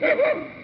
Woo-hoo!